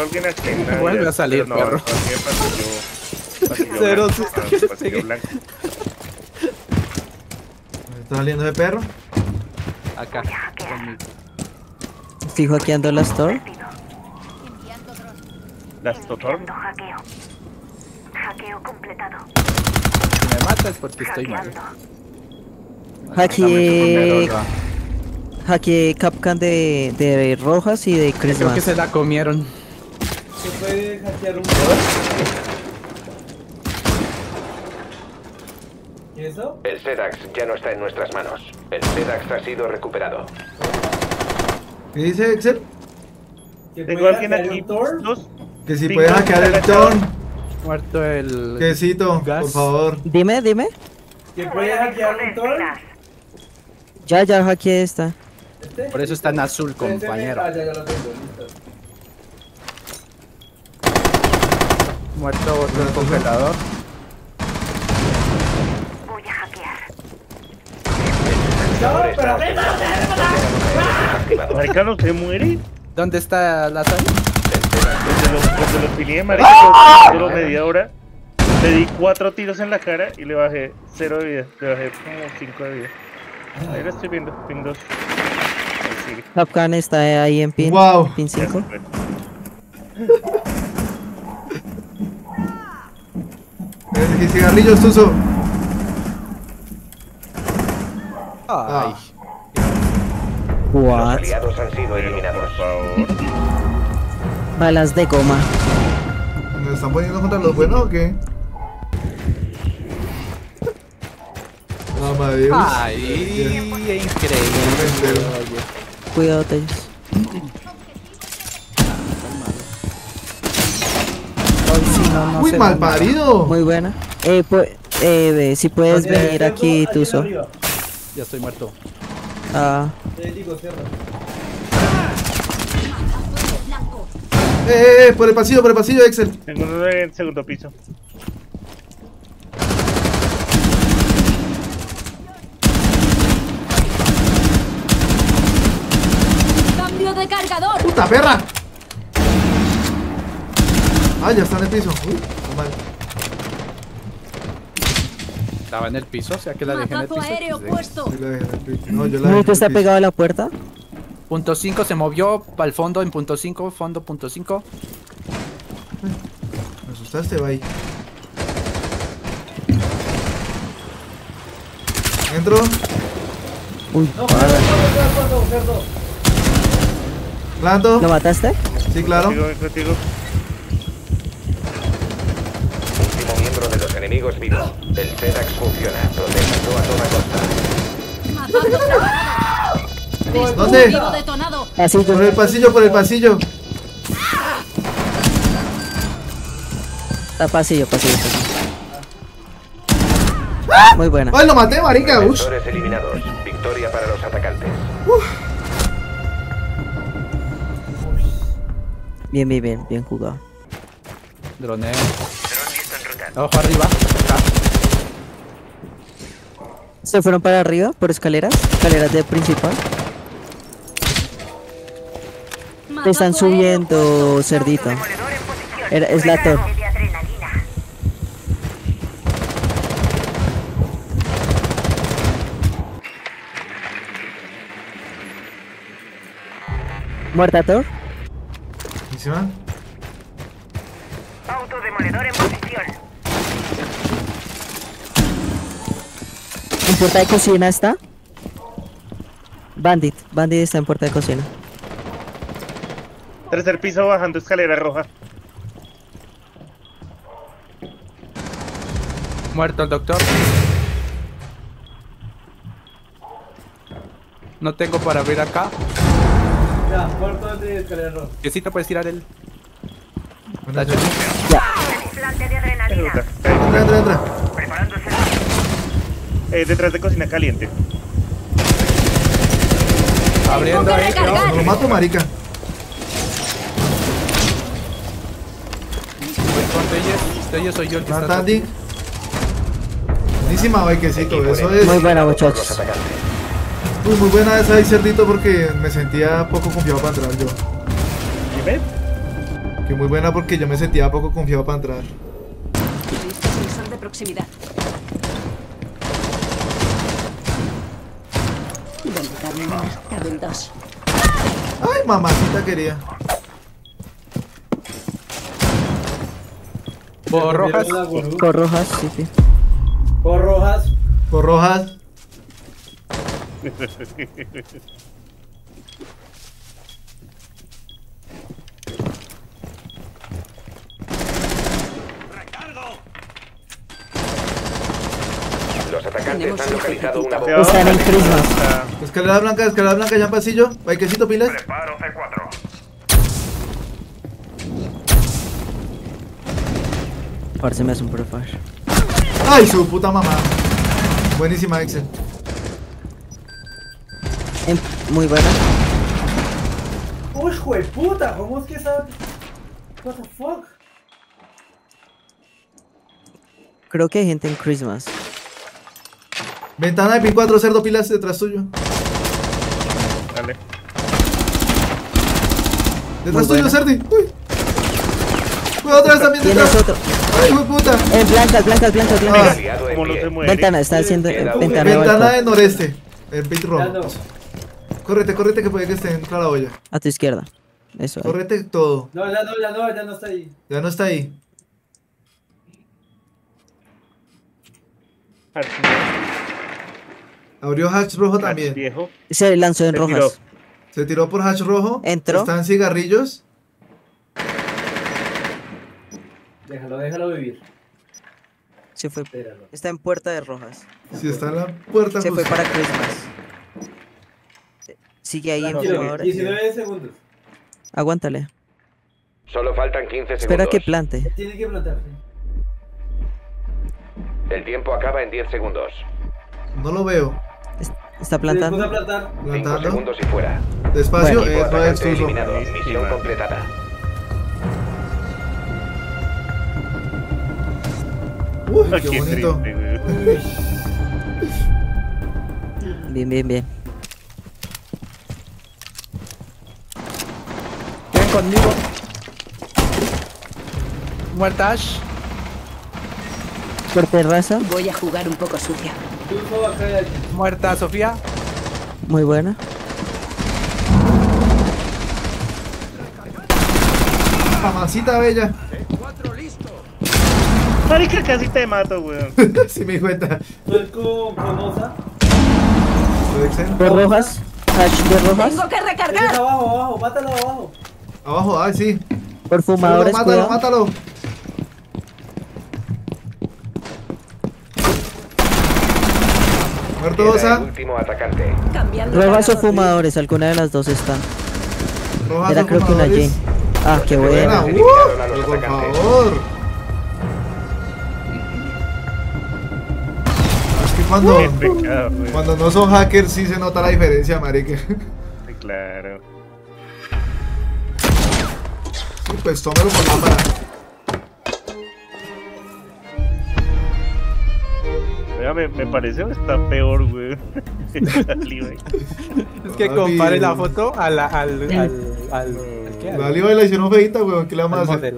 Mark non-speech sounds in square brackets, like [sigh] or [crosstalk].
alguien, aquí. Vuelve a salir, no, perro. aquí Cero ah, que le pasillo pegué. blanco. ¿Me está saliendo de perro? Acá. conmigo. Estoy hackeando la store. Las Totorn. Hackeo. Completado. Si me matas porque estoy mal. Hackeé, hackeé Capcan de, de Rojas y de Creo que se la comieron. ¿Se puede hackear un ¿Y eso? El SEDAX ya no está en nuestras manos. El SEDAX ha sido recuperado. ¿Qué dice Excel? ¿Que Tengo alguien aquí. Dos. Que si puede hackear el ton. Muerto el. Quesito, Gas. por favor. Dime, dime. ¿Que puede hackear un Tor? Ya, ya hackeé esta. Por eso está en azul, compañero. Ah, ya, ya lo tengo, listo. Muerto otro congelador. Voy a hackear. No, pero Marica [laughs] no se muere. ¿Dónde está la sal? Desde los, desde los pilié, marica, ¡Ah! duró media hora. Le di cuatro tiros en la cara y le bajé cero de vida. Le bajé como cinco de vida. Ahí lo estoy viendo, pin 2. Capcan está ahí en pin. Wow. Pin Ya se 5. fue. Eh, Cigarrillos, Tuzo. Ay. Los What? aliados han sido eliminados. Balas de goma. ¿Me están poniendo contra los buenos o qué? Amadeus. Ay, increíble. Cuidado, Tellos. Hoy sí, no, no Uy, mal parido. Muy buena. Eh, pues, eh, ve, si puedes venir aquí, arriba. Ya estoy muerto. Ah, digo, cierra. Eh, eh, por el pasillo, por el pasillo, Excel. Tengo uno en el segundo piso. ¡Cambio de cargador! ¡Puta perra! Ah, ya está en el piso. Uy, está mal. Estaba en el piso, o sea que la dejé en el ¡Mazazo piso. aéreo pues, puesto! Sí, la dejé en el piso. No, yo la dejé ¿no en que el está pegado a la puerta? Punto 5 se movió para el fondo en punto 5, fondo punto 5. Me asustaste, bye. Entro. Uy, No, cerdo, cerdo, cerdo, cerdo. ¿Lo mataste? Sí, claro. Contigo, contigo. Último miembro de los enemigos vivos. El SEDAX funciona. Protéjanlo a toda costa. ¿Dónde? Así Por el pasillo, por el pasillo. Ah, pasillo, pasillo, pasillo. Muy buena. ¡Ay, lo maté, marica! Defensores eliminados. Victoria para los atacantes. Bien, bien, bien, bien jugado. Droneo. Ojo arriba. Acá. ¿Se fueron para arriba por escaleras? ¿Escaleras de principal? Te están ¡Mazazo aéreo subiendo, cerdito. Era- es la torre. ¿Muerta Thor? Buenísima. Autodemoledor en posición. ¿En puerta de cocina está? Bandit, Bandit está en puerta de cocina. Tercer piso bajando escalera roja. Muerto el doctor. No tengo para abrir acá. Ya, cuarto de sí te puedes tirar el. Noche. Implante de adrenalina. Puta. Entra, entra, entra. Preparándose. Eh, detrás de cocina caliente. Abriendo ahí. No lo mato, marica. Voy con Telles. Telles soy yo el que está. Buenísima, quesito. Equipo Eso es. Muy buena, muchachos. Uy, muy buena esa ahí, cerdito, porque me sentía poco confiado para entrar yo. ¿Y ves? Que muy buena porque yo me sentía poco confiado para entrar. Listo, sensor de proximidad. ¿Dónde caben una? Caben dos. Ay, mamacita quería. Por rojas. Por rojas, sí, sí. Por rojas. Por rojas. Los atacantes Tenemos han un localizado una bomba. Están en Christmas. Escalera blanca, escalera blanca, ya en pasillo. Baiquecito, pilas. Preparo C4. Parce me hace un profar. Ay, su puta mamá. Buenísima, Excel. Muy buena. Uy, puta, ¿cómo es que esa... What the fuck? Creo que hay gente en Christmas. Ventana de pin 4, cerdo, pilas detrás tuyo. Dale. Detrás Muy tuyo, buena. Cerdi. Uy. Cuidado otra vez también detrás. otro. Ay, hijo de puta. En blancas, blancas, blancas, blancas. Aliado en Como no pie. se muere. Ventana, está haciendo ventana. Ventana de noreste. El bit Ya rojo. No. Córrete, córrete que puede que esté en la olla. A tu izquierda. Eso. ahí. Córrete todo. No, ya no, ya no, ya no está ahí. Ya no está ahí. Hatch Abrió hatch rojo Hatch también. viejo. Se lanzó en Se tiró. rojas. Se tiró por hatch rojo. Entró. Están cigarrillos. Déjalo, déjalo vivir. Se fue. Espéralo. Está en puerta de rojas. Si está en la puerta. Se fue para Christmas. Sigue ahí en Tranquilo, fumadores. 19 segundos. Aguántale. Solo faltan 15 segundos. Espera que plante. Tiene que plantarse. El tiempo acaba en 10 segundos. No lo veo. Es- Está plantando. plantar. 5 Plantando. segundos y fuera. Despacio. Bueno. eh, es Suso. eliminado. Misión completada. Uy, qué bonito. triste. [laughs] Bien, bien, bien. Ven conmigo. Muerta Ash. Fuerte raza. Voy a jugar un poco sucia. Tuzo acá y aquí. Muerta Sofía. Muy buena. Mamacita bella. Marica, casi te mato, weón. [laughs] si me cuenta. Con, con Osa. Soy Excel. De rojas. Hatch de rojas. Tengo que recargar. abajo, abajo, mátalo abajo. Abajo, ay, sí. Por fumadores, mátalo, cuidado. mátalo. Muerto Queda el Osa. último atacante. Cambiando Rojas o fumadores, alguna de las dos está. Rojas Era creo que una. Jane. Ah, qué Buena, buena. uh, por favor. Es que cuando, cuando no son hackers sí se nota la diferencia, marica. Claro. Pues tómelo por cámara. Oiga, me, me parece que está peor, güey. [laughs] Güey. Es que compare la foto a la, al, al, al, al, ¿qué? La la hicieron feita, weón. ¿Qué le vamos a al hacer?